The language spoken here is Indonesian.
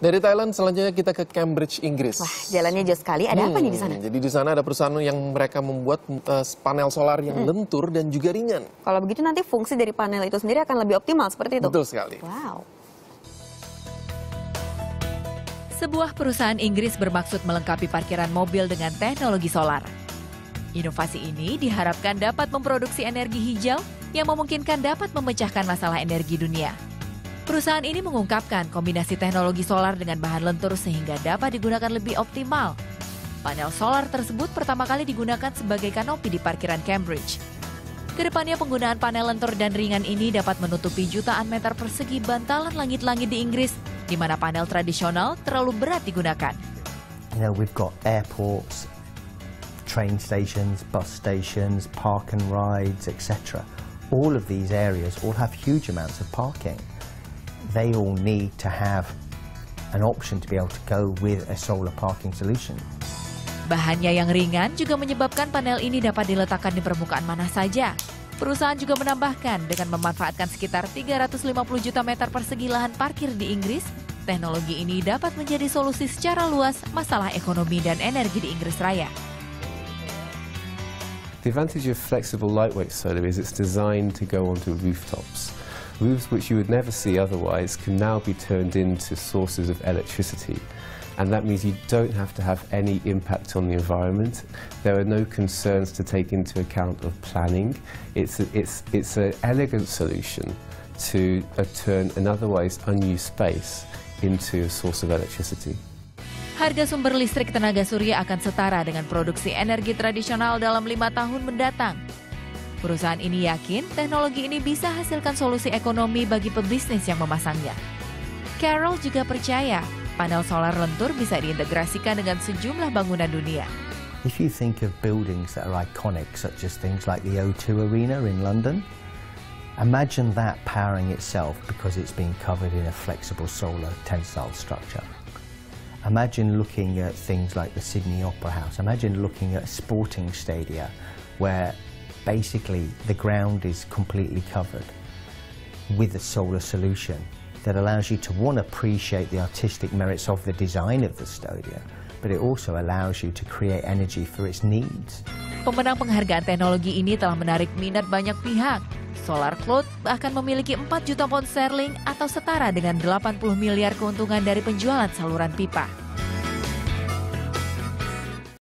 Dari Thailand selanjutnya kita ke Cambridge, Inggris. Wah, jalannya jauh sekali. Ada apa nih di sana? Hmm, Jadi di sana ada perusahaan yang mereka membuat eh, panel solar yang lentur dan juga ringan. Kalau begitu nanti fungsi dari panel itu sendiri akan lebih optimal seperti itu. Betul sekali. Wow. Sebuah perusahaan Inggris bermaksud melengkapi parkiran mobil dengan teknologi solar. Inovasi ini diharapkan dapat memproduksi energi hijau yang memungkinkan dapat memecahkan masalah energi dunia. Perusahaan ini mengungkapkan kombinasi teknologi solar dengan bahan lentur sehingga dapat digunakan lebih optimal. Panel solar tersebut pertama kali digunakan sebagai kanopi di parkiran Cambridge. Ke depannya penggunaan panel lentur dan ringan ini dapat menutupi jutaan meter persegi bantalan langit-langit di Inggris, di mana panel tradisional terlalu berat digunakan. You know, we've got airports, train stations, bus stations, park and rides, etc. All of these areas all have huge amounts of parking. They all need to have an option to be able to go with a solar parking solution. Bahannya yang ringan juga menyebabkan panel ini dapat diletakkan di permukaan mana saja. Perusahaan juga menambahkan dengan memanfaatkan sekitar 350 juta meter persegi lahan parkir di Inggris, teknologi ini dapat menjadi solusi secara luas masalah ekonomi dan energi di Inggris Raya. The advantage of flexible lightweight solar is it's designed to go onto rooftops. Roofs which you would never see otherwise can now be turned into sources of electricity. And that means you don't have to have any impact on the environment. There are no concerns to take into account of planning. It's, a, it's, it's an elegant solution to uh, turn an otherwise unused space into a source of electricity. Harga sumber listrik tenaga surya akan setara dengan produksi energi tradisional dalam lima tahun mendatang. Perusahaan ini yakin teknologi ini bisa hasilkan solusi ekonomi bagi pebisnis yang memasangnya. Carol juga percaya panel solar lentur bisa diintegrasikan dengan sejumlah bangunan dunia. If you think of buildings that are iconic, such as things like the O2 Arena in London, imagine that powering itself because it's being covered in a flexible solar tensile structure. Imagine looking at things like the Sydney Opera House. Imagine looking at sporting stadia where basically the ground is completely covered with a solar solution that allows you to one appreciate the artistic merits of the design of the stadia, but it also allows you to create energy for its needs. Pemenang penghargaan teknologi ini telah menarik minat banyak pihak. Solar Cloud bahkan memiliki 4 juta pound sterling atau setara dengan 80 miliar keuntungan dari penjualan saluran pipa.